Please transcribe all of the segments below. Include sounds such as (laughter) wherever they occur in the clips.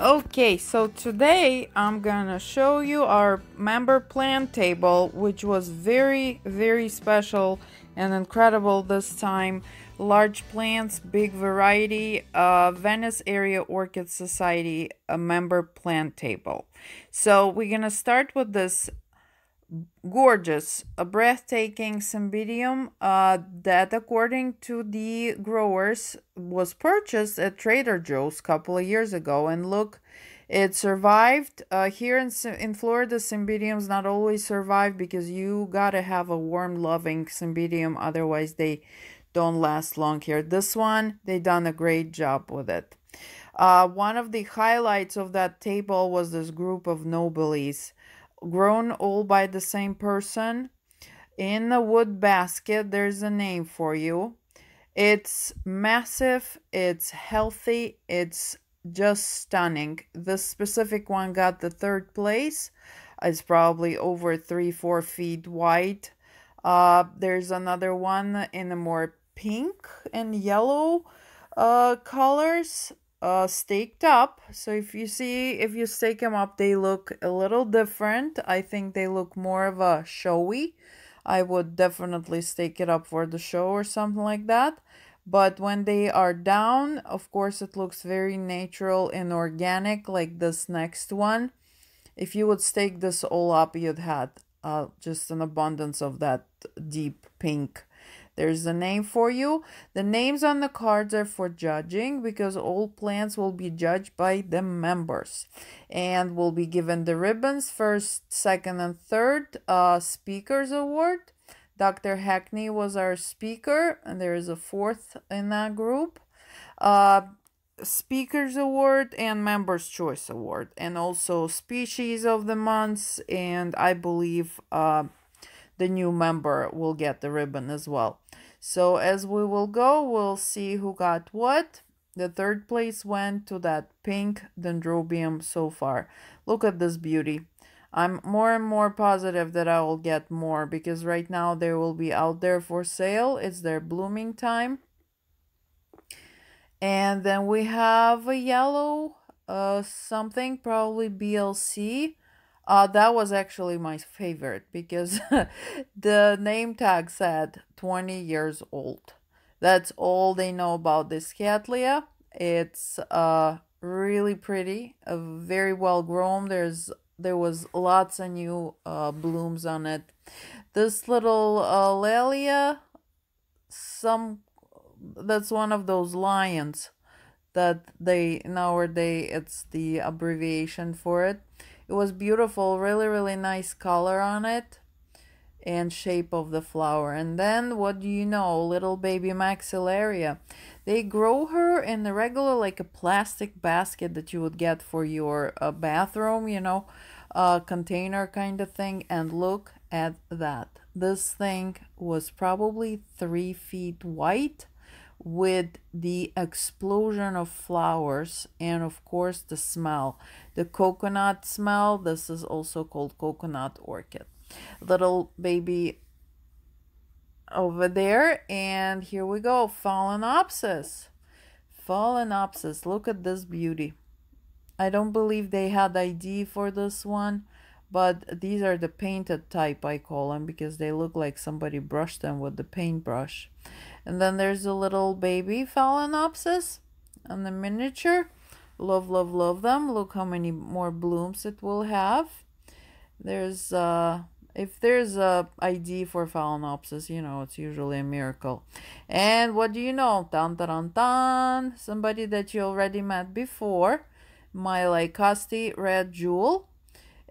Okay, so today I'm gonna show you our member plant table, which was very, very special and incredible this time. Large plants, big variety, uh, Venice Area Orchid Society a member plant table. So we're gonna start with this gorgeous, a breathtaking cymbidium uh, that, according to the growers, was purchased at Trader Joe's a couple of years ago. And look, it survived. Uh, here in, in Florida, cymbidiums not always survive because you gotta have a warm, loving cymbidium, otherwise they don't last long here. This one, they done a great job with it. Uh, one of the highlights of that table was this group of nobiles grown all by the same person. In the wood basket, there's a name for you. It's massive, it's healthy, it's just stunning. This specific one got the third place. It's probably over three, four feet wide. Uh, there's another one in a more pink and yellow uh, colors uh, staked up. So if you see, if you stake them up, they look a little different. I think they look more of a showy. I would definitely stake it up for the show or something like that. But when they are down, of course, it looks very natural and organic like this next one. If you would stake this all up, you'd had uh, just an abundance of that deep pink there's a name for you. The names on the cards are for judging because all plants will be judged by the members and will be given the ribbons first, second, and third uh, speakers award. Dr. Hackney was our speaker, and there is a fourth in that group. Uh, Speakers Award and Members Choice Award, and also Species of the Month, and I believe uh, the new member will get the ribbon as well. So as we will go, we'll see who got what. The third place went to that pink dendrobium so far. Look at this beauty. I'm more and more positive that I will get more because right now they will be out there for sale. It's their blooming time. And then we have a yellow uh, something, probably BLC. Uh, that was actually my favorite because (laughs) the name tag said 20 years old. That's all they know about this Cattleya. It's uh, really pretty, uh, very well grown. There's there was lots of new uh, blooms on it. This little uh, Laelia, some that's one of those lions that they nowadays it's the abbreviation for it it was beautiful, really, really nice color on it and shape of the flower. And then what do you know? Little baby maxillaria. They grow her in the regular like a plastic basket that you would get for your uh, bathroom, you know, uh, container kind of thing. And look at that. This thing was probably three feet wide with the explosion of flowers and of course the smell. The coconut smell this is also called coconut orchid. Little baby over there and here we go phalaenopsis. Phalaenopsis look at this beauty. I don't believe they had id for this one but these are the painted type I call them because they look like somebody brushed them with the paintbrush. And then there's a little baby Phalaenopsis and the miniature. Love, love, love them. Look how many more blooms it will have. There's, uh, if there's a ID for Phalaenopsis, you know, it's usually a miracle. And what do you know? Tan tan tan. Somebody that you already met before. My Lycaste Red Jewel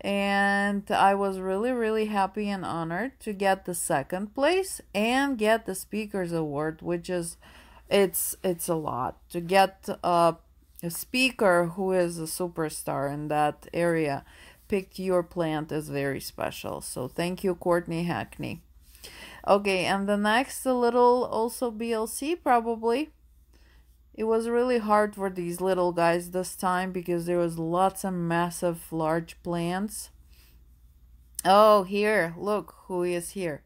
and I was really really happy and honored to get the second place and get the speakers award which is it's it's a lot to get a, a speaker who is a superstar in that area. Picked your plant is very special. So thank you Courtney Hackney. Okay and the next a little also BLC probably it was really hard for these little guys this time because there was lots of massive large plants. Oh, here, look who is here.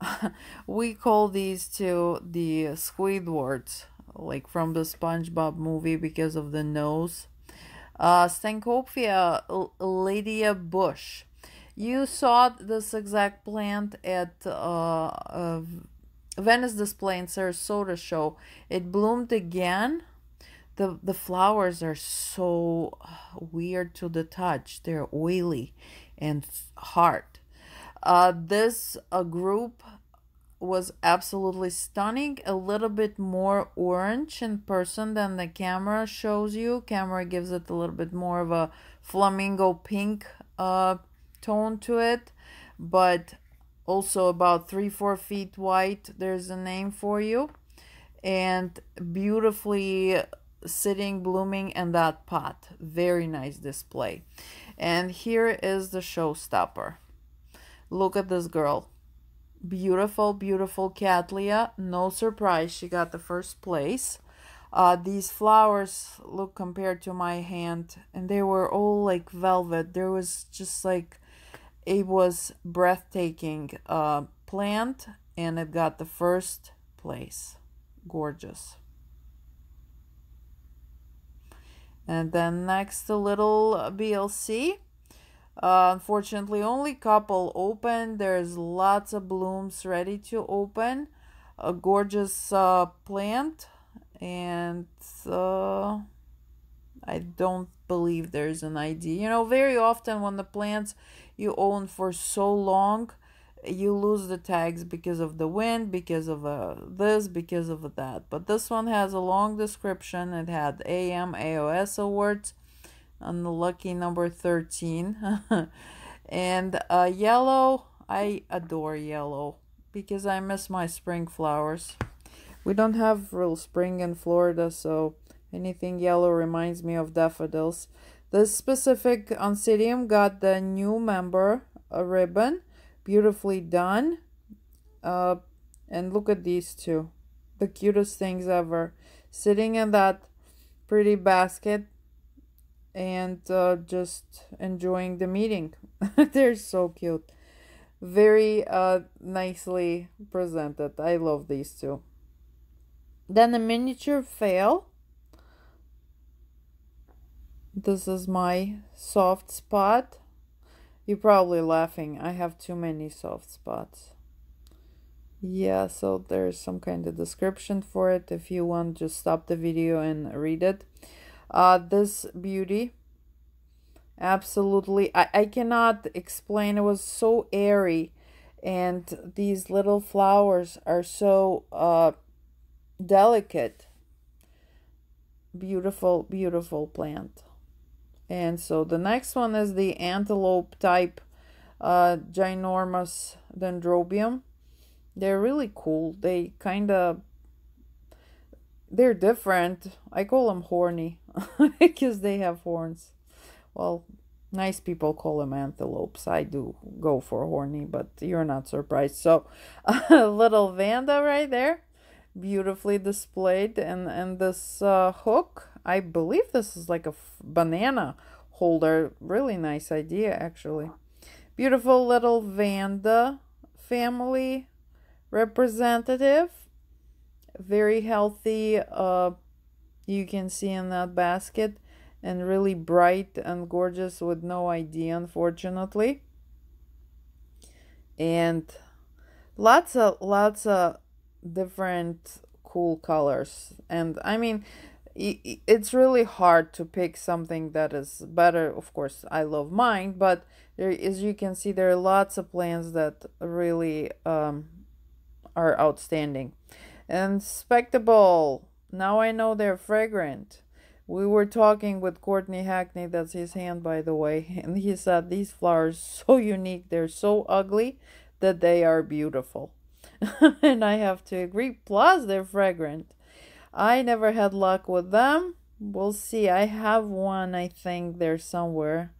(laughs) we call these two the Squidwards, like from the SpongeBob movie because of the nose. Uh, Stanhopea Lydia Bush. You saw this exact plant at uh, Venice Display in Sarasota show. It bloomed again. The, the flowers are so weird to the touch. They're oily and hard. Uh, this uh, group was absolutely stunning. A little bit more orange in person than the camera shows you. Camera gives it a little bit more of a flamingo pink uh, tone to it, but also about three, four feet wide. There's a name for you. And beautifully sitting, blooming in that pot. Very nice display. And here is the showstopper. Look at this girl. Beautiful, beautiful Cattleya. No surprise, she got the first place. Uh, these flowers look compared to my hand, and they were all like velvet. There was just like it was breathtaking uh, plant, and it got the first place. Gorgeous. And then next, a little BLC. Uh, unfortunately, only couple open. There's lots of blooms ready to open. A gorgeous uh, plant. And uh, I don't believe there's an ID. You know, very often when the plants you own for so long, you lose the tags because of the wind, because of uh, this, because of that. But this one has a long description. It had AM, AOS awards on the lucky number 13. (laughs) and uh, yellow, I adore yellow because I miss my spring flowers. We don't have real spring in Florida, so anything yellow reminds me of daffodils. This specific Oncidium got the new member a ribbon, beautifully done. Uh, and look at these two, the cutest things ever. Sitting in that pretty basket and uh, just enjoying the meeting. (laughs) They're so cute. Very uh, nicely presented. I love these two. Then the miniature phal. This is my soft spot. You're probably laughing. I have too many soft spots. Yeah, so there's some kind of description for it. If you want, just stop the video and read it uh, this beauty absolutely I, I cannot explain it was so airy and these little flowers are so uh, delicate beautiful beautiful plant and so the next one is the antelope type uh, ginormous dendrobium they're really cool they kind of they're different i call them horny (laughs) because they have horns. Well, nice people call them antelopes. I do go for horny, but you're not surprised. So, (laughs) little Vanda right there, beautifully displayed, and and this uh, hook. I believe this is like a banana holder. Really nice idea, actually. Beautiful little Vanda family representative. Very healthy. Uh, you can see in that basket and really bright and gorgeous with no ID unfortunately and lots of lots of different cool colors and i mean it's really hard to pick something that is better of course i love mine but there as you can see there are lots of plants that really um, are outstanding and spectable now I know they're fragrant. We were talking with Courtney Hackney, that's his hand, by the way, (laughs) and he said these flowers so unique, they're so ugly that they are beautiful. (laughs) and I have to agree. Plus, they're fragrant. I never had luck with them. We'll see. I have one, I think, there somewhere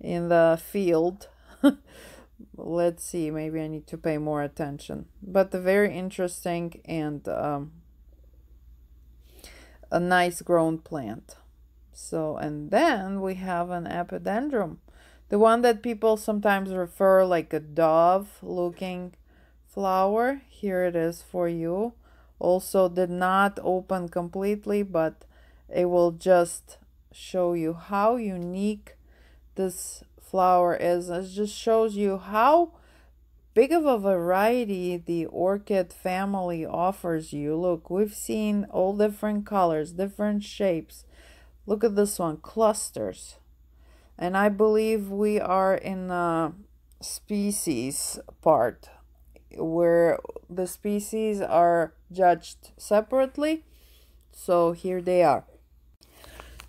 in the field. (laughs) Let's see. Maybe I need to pay more attention. But the very interesting and um, a nice grown plant. So, and then we have an epidendrum, the one that people sometimes refer like a dove looking flower. Here it is for you. Also did not open completely, but it will just show you how unique this flower is. It just shows you how big of a variety the orchid family offers you. Look, we've seen all different colors, different shapes. Look at this one, clusters. And I believe we are in the species part where the species are judged separately. So here they are.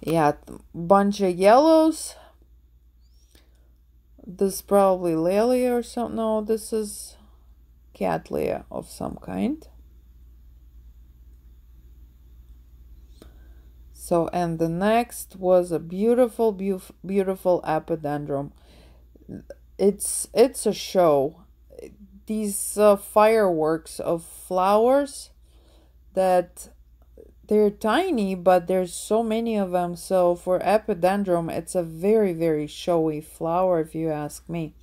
Yeah, bunch of yellows. This probably Laelia or something. No, this is Cattleya of some kind. So, and the next was a beautiful, beautiful, beautiful epidendrum. It's it's a show these uh, fireworks of flowers that they're tiny but there's so many of them. So for epidendrum it's a very very showy flower if you ask me.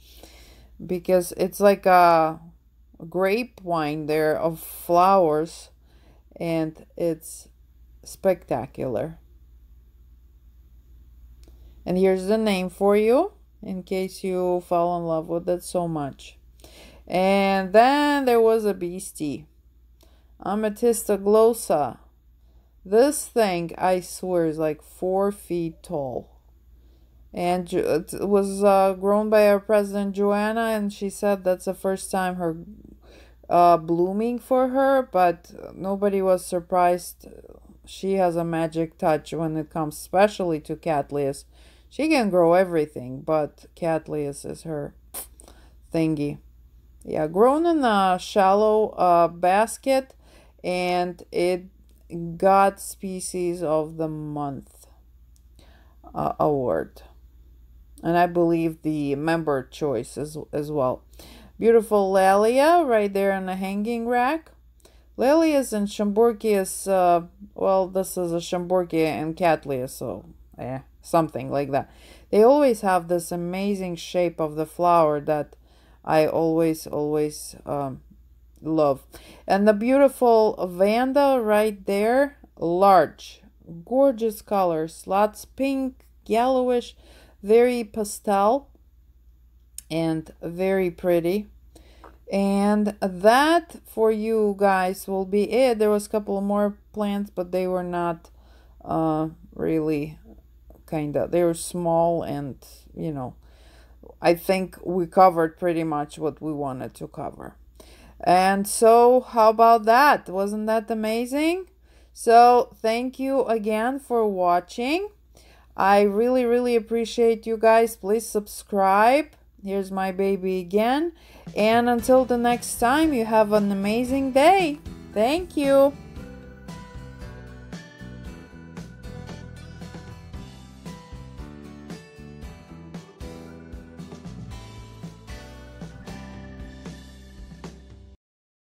Because it's like a grape wine there of flowers and it's spectacular. And here's the name for you in case you fall in love with it so much. And then there was a beastie. Amethystoglossa. This thing, I swear, is like four feet tall. And it was uh, grown by our president Joanna, and she said that's the first time her uh, blooming for her, but nobody was surprised. She has a magic touch when it comes, especially to Cattleyas. She can grow everything, but Cattleyas is her thingy. Yeah, grown in a shallow uh, basket and it got Species of the Month uh, award. And I believe the member choice as, as well. Beautiful Laelia right there on the hanging rack. Laelias and Schomburgkias, uh, well, this is a Schomburgkia and Cattleya, so eh, something like that. They always have this amazing shape of the flower that I always, always um, love. And the beautiful Vanda right there, large, gorgeous colors, lots pink, yellowish, very pastel, and very pretty. And that for you guys will be it. There was a couple more plants, but they were not uh, really kind of, they were small and, you know, I think we covered pretty much what we wanted to cover. And so, how about that? Wasn't that amazing? So, thank you again for watching. I really, really appreciate you guys. Please subscribe. Here's my baby again. And until the next time, you have an amazing day. Thank you.